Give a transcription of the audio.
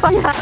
放下。